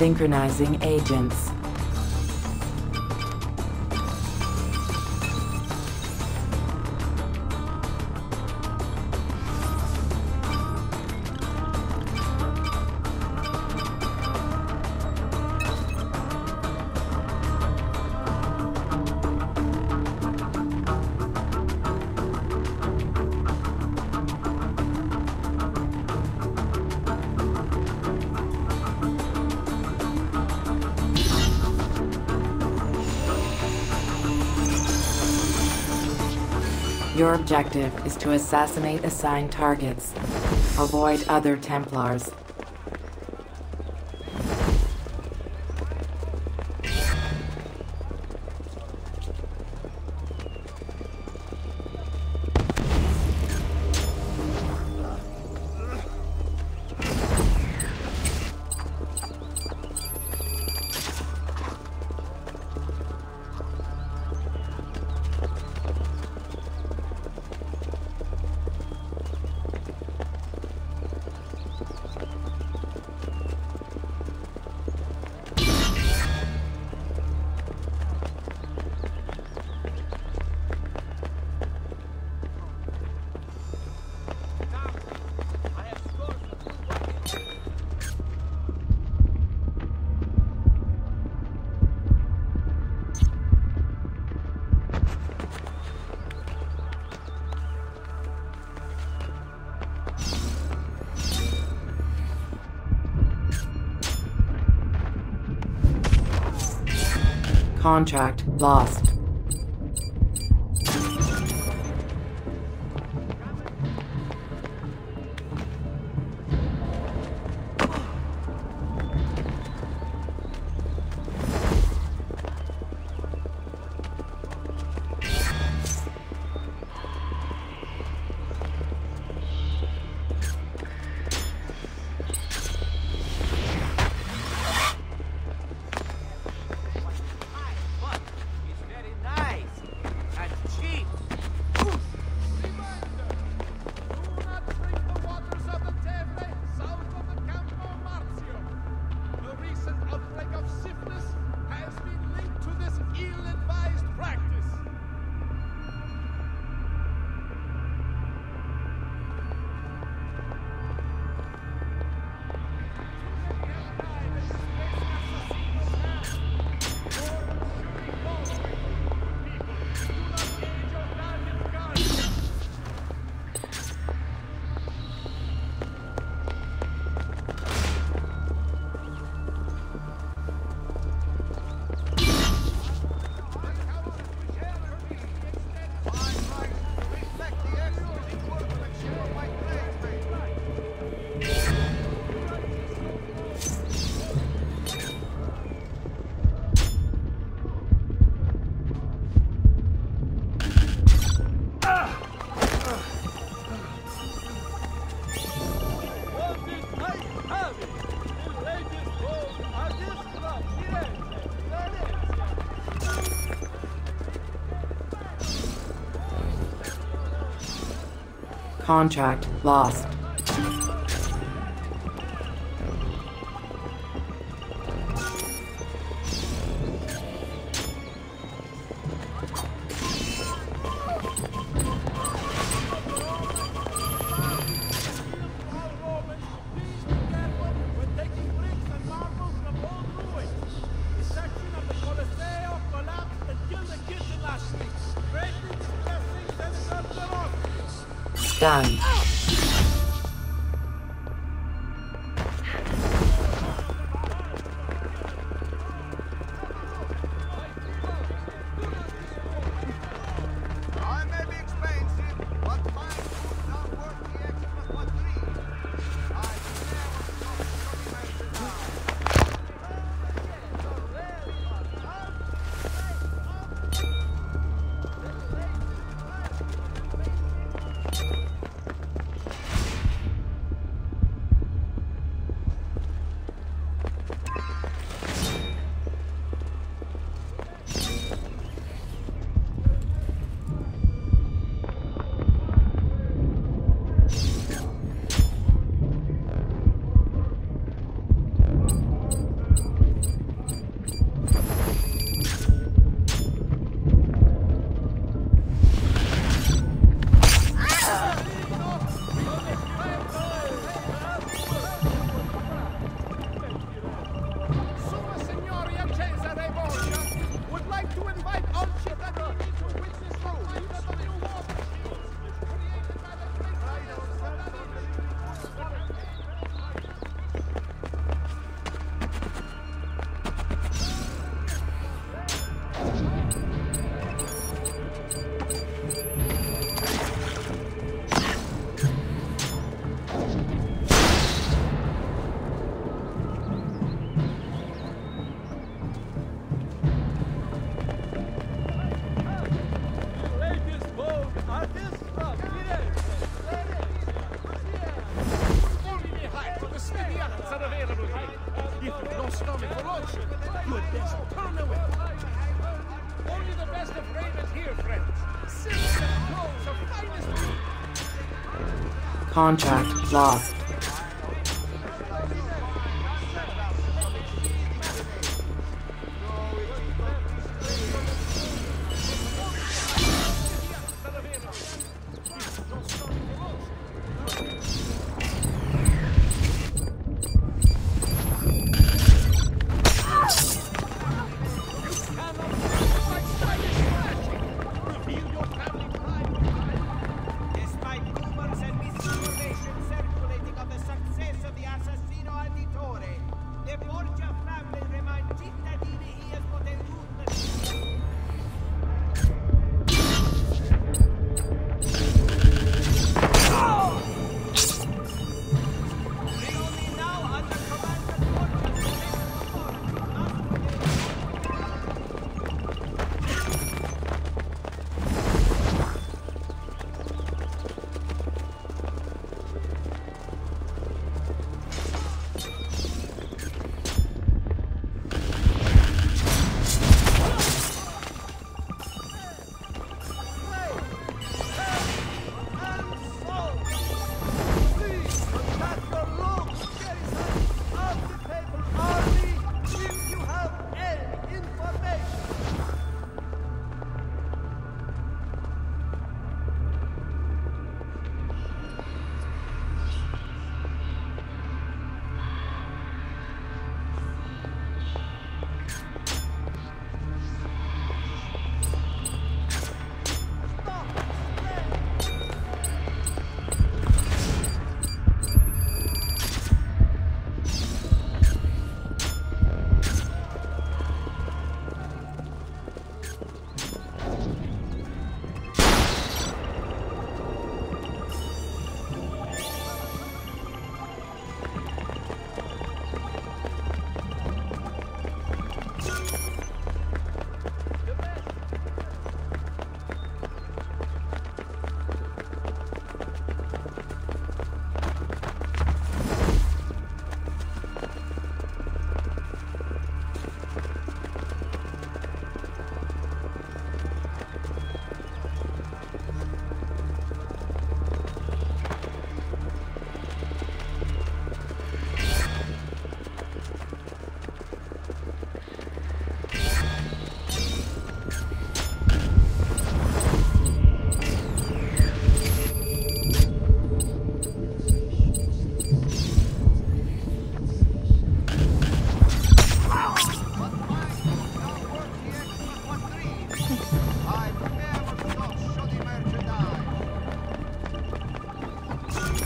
synchronizing agents. Your objective is to assassinate assigned targets. Avoid other Templars Contract lost. contract lost. done. contract lost.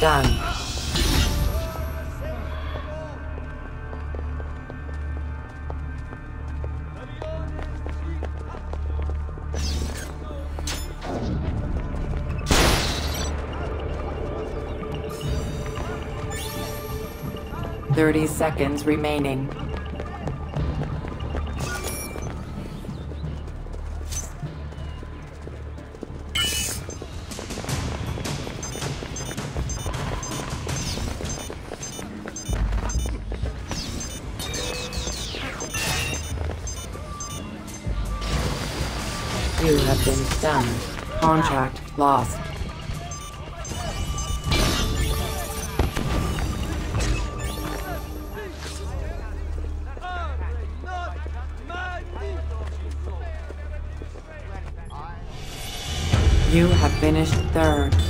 done. Thirty seconds remaining. Contract lost. You have finished third.